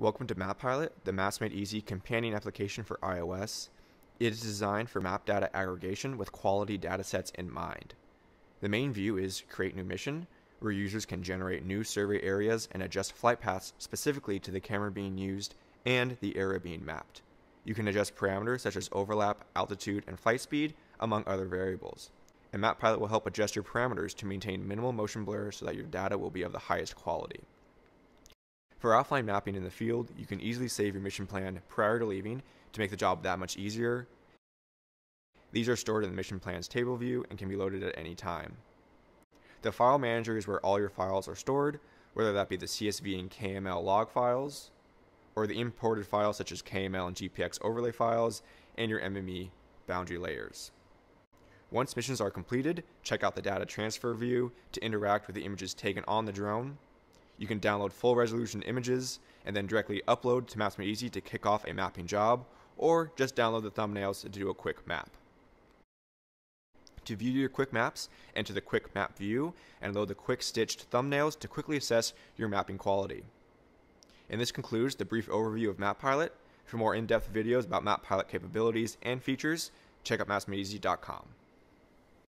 Welcome to MapPilot, the Maps Made Easy companion application for iOS. It is designed for map data aggregation with quality datasets in mind. The main view is Create New Mission, where users can generate new survey areas and adjust flight paths specifically to the camera being used and the area being mapped. You can adjust parameters such as overlap, altitude, and flight speed, among other variables. And MapPilot will help adjust your parameters to maintain minimal motion blur so that your data will be of the highest quality. For offline mapping in the field, you can easily save your mission plan prior to leaving to make the job that much easier. These are stored in the mission plan's table view and can be loaded at any time. The file manager is where all your files are stored, whether that be the CSV and KML log files, or the imported files such as KML and GPX overlay files, and your MME boundary layers. Once missions are completed, check out the data transfer view to interact with the images taken on the drone you can download full resolution images and then directly upload to Maps Easy to kick off a mapping job, or just download the thumbnails to do a quick map. To view your quick maps, enter the quick map view and load the quick stitched thumbnails to quickly assess your mapping quality. And this concludes the brief overview of MapPilot. For more in-depth videos about MapPilot capabilities and features, check out mapsmadeeasy.com.